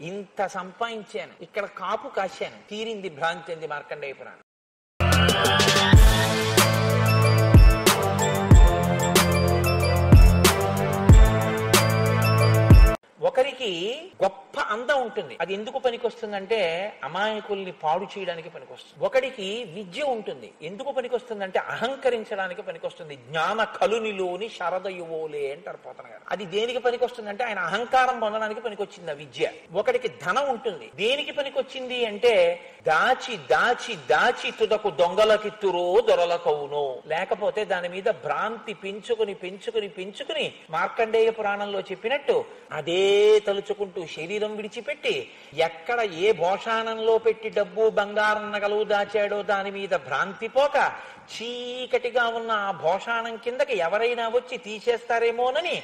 ఇంత సంపాదించాను. ఇక్కడ కాపు కాశాను. తీరింది భ్రాంతి అంది మార్కండేయ పురాణం. ఒకరికి గొప్ప అందం ఉంటుంది. అది ఎందుకు పనికొస్తుందంటే అమాయకుల్ని పాడు చేయడానికి పనికొస్తుంది. ఒకడికి విద్య ఉంటుంది. ఎందుకు పనికొస్తుందంటే అహంకరించడానికి పనికొస్తుంది. జ్ఞాన కలునిలోని శరదయువోలే అంటారు పోతన గారు. అది దేనికి పనికొస్తుందంటే ఆయన అహంకారం పొందడానికి పనికొచ్చింది ఆ విద్య. ఒకడికి ధనం ఉంటుంది. దేనికి పనికొచ్చింది అంటే దాచి దాచి దాచి తుదకు దొంగలకిత్తురో దొరలకవును. లేకపోతే దాని మీద భ్రాంతి పెంచుకుని పెంచుకుని పెంచుకుని మార్కండేయ పురాణంలో చెప్పినట్టు అదే తలుచుకుంటూ శరీరం విడిచిపెట్టి ఎక్కడ ఏ భోషాణంలో పెట్టి డబ్బు బంగారం నగలు దాచాడో దాని మీద భ్రాంతి పోక చీకటిగా ఉన్న ఆ భోషాణం కిందకి ఎవరైనా వచ్చి తీసేస్తారేమోనని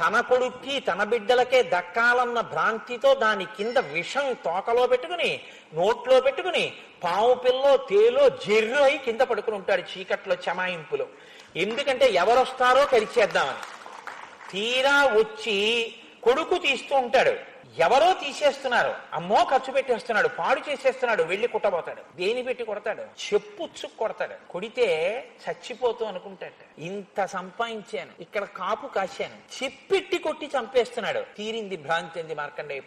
తన కొడుక్కి తన బిడ్డలకే దక్కాలన్న భ్రాంతితో దాని కింద విషం తోకలో పెట్టుకుని నోట్లో పెట్టుకుని పావు పిల్లో తేలో జెర్రు అయి కింద పడుకుని ఉంటాడు చీకట్లో చమాయింపులో. ఎందుకంటే ఎవరొస్తారో కరిచేద్దామని తీరా వచ్చి కొడుకు తీస్తూ ఉంటాడు. ఎవరో తీసేస్తున్నారు. అమ్మో ఖర్చు పెట్టేస్తున్నాడు పాడు చేసేస్తున్నాడు వెళ్ళి కుట్టబోతాడు. దేని పెట్టి కొడతాడు? చెప్పుచ్చు కొడతాడు. కొడితే చచ్చిపోతూ అనుకుంటాడు. ఇంత సంపాదించాను. ఇక్కడ కాపు కాశాను. చెప్పెట్టి కొట్టి చంపేస్తున్నాడు. తీరింది భ్రాంతి అంది మార్కండేయ